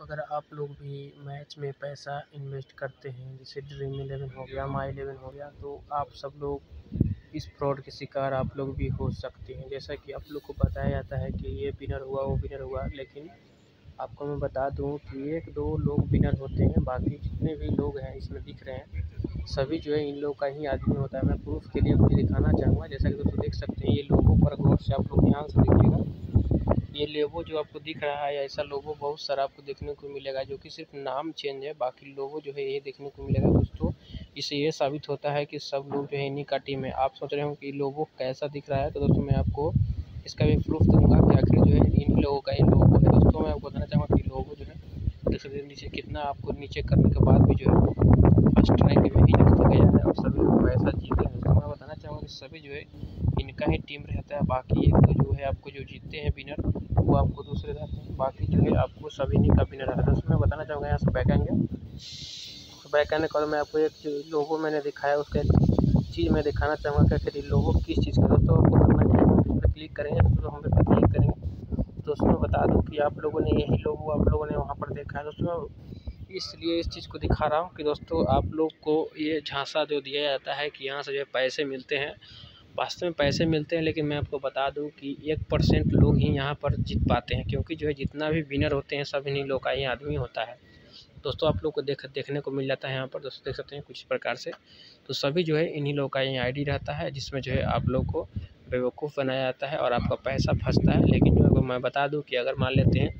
अगर आप लोग भी मैच में पैसा इन्वेस्ट करते हैं, जैसे ड्रीम इलेवन हो गया माई इलेवन हो गया तो आप सब लोग इस फ्रॉड के शिकार आप लोग भी हो सकते हैं। जैसा कि आप लोग को बताया जाता है कि ये विनर हुआ, वो विनर हुआ, लेकिन आपको मैं बता दूँ कि एक दो लोग विनर होते हैं, बाकी जितने भी लोग हैं इसमें दिख रहे हैं, सभी जो है इन लोग का ही आदमी होता है। मैं प्रूफ के लिए कुछ दिखाना चाहूँगा, जैसा कि दोस्तों देख सकते हैं, ये लोगों पर गौर से आप लोग ध्यान से देखिएगा। ये लोगो जो आपको दिख रहा है ऐसा लोगो बहुत सारा आपको देखने को मिलेगा, जो कि सिर्फ़ नाम चेंज है, बाकी लोगो जो है ये देखने को मिलेगा दोस्तों। इससे ये साबित होता है कि सब लोग जो है इन्हीं का टीम है आप सोच रहे हो कि लोगो कैसा दिख रहा है तो दोस्तों मैं आपको इसका भी प्रूफ दूँगा कि आखिर जो है इन लोगों का ये लोगो है। दोस्तों मैं आपको बताना चाहूँगा कि लोगो जो है, देख सकते नीचे कितना आपको नीचे करने के बाद भी जो है फ़र्स्ट रैंक में ही रखा गया है। और सभी लोग पैसा जीते हैं। दोस्तों मैं बताना चाहूँगा कि सभी जो है इनका ही टीम रहता है, बाकी एक तो जो है आपको जो जीतते हैं विनर वो आपको दूसरे रहते हैं। बाकी जो है आपको सभी नहीं का विनर रहता है। दोस्तों मैं बताना चाहूँगा, यहाँ से बैक आएँगे तो बैक आने के मैं आपको एक लोगो मैंने दिखाया, उसका एक चीज़ मैं दिखाना चाहूँगा कि आखिर लोगो किस चीज़ का दोस्तों आपको करना क्या है पर क्लिक करेंगे, दोस्तों, हम पर क्लिक करेंगे। दोस्तों मैं बता दूँ कि आप लोगों ने यही लोगो आप लोगों ने वहाँ पर देखा है। दोस्तों इसलिए इस चीज़ को दिखा रहा हूँ कि दोस्तों, आप लोग को ये झांसा जो दिया जाता है कि यहाँ से जो है पैसे मिलते हैं। वास्तव में पैसे मिलते हैं, लेकिन मैं आपको बता दूँ कि एक परसेंट लोग ही यहाँ पर जीत पाते हैं, क्योंकि जो है जितना भी विनर होते हैं, सब इन्हीं लोग का ही आदमी होता है। दोस्तों, आप लोग को देख, देखने को मिल जाता है यहाँ पर, दोस्तों, देख सकते हैं कुछ प्रकार से। तो सभी जो है इन्हीं लोग का ही आई रहता है, जिसमें जो है आप लोग को बेवकूफ़ बनाया जाता है और आपका पैसा फंसता है। लेकिन जो है मैं बता दूँ कि अगर मान लेते हैं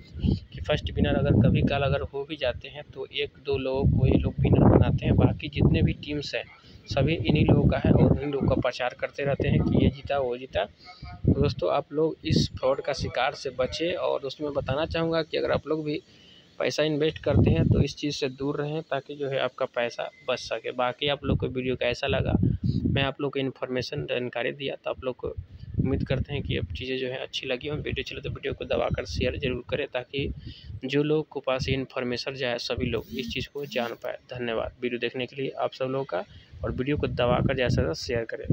कि फ़र्स्ट विनर अगर कभी कल अगर हो भी जाते हैं तो एक, दो लोगों को ये लोग विनर बनाते हैं। बाकी जितने भी टीम्स हैं सभी इन्हीं लोगों का है और इन्हीं लोगों का प्रचार करते रहते हैं कि ये जीता, वो जीता। तो दोस्तों, आप लोग इस फ्रॉड का शिकार से बचें और दोस्तों मैं बताना चाहूँगा कि अगर आप लोग भी पैसा इन्वेस्ट करते हैं तो इस चीज़ से दूर रहें ताकि जो है आपका पैसा बच सके। बाकी आप लोग को वीडियो कैसा लगा, मैं आप लोग को इन्फॉर्मेशन, जानकारी दिया तो आप लोग को उम्मीद करते हैं कि अब चीज़ें जो है अच्छी लगी और वीडियो चले तो वीडियो को दबाकर शेयर ज़रूर करें ताकि जो लोग को पास इन्फॉर्मेशन जाए, सभी लोग इस चीज़ को जान पाए। धन्यवाद। वीडियो देखने के लिए आप सब लोगों का और वीडियो को दबाकर ज़्यादा से ज़्यादा शेयर करें।